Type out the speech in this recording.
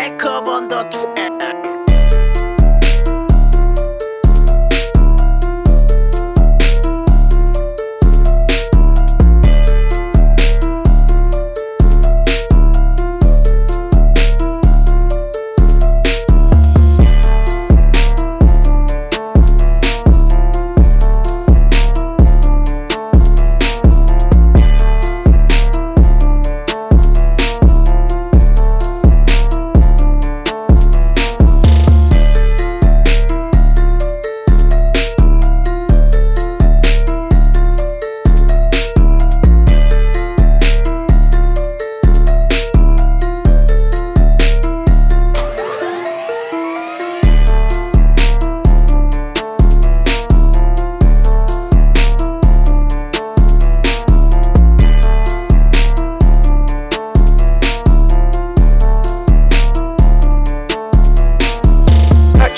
Heck up on the track.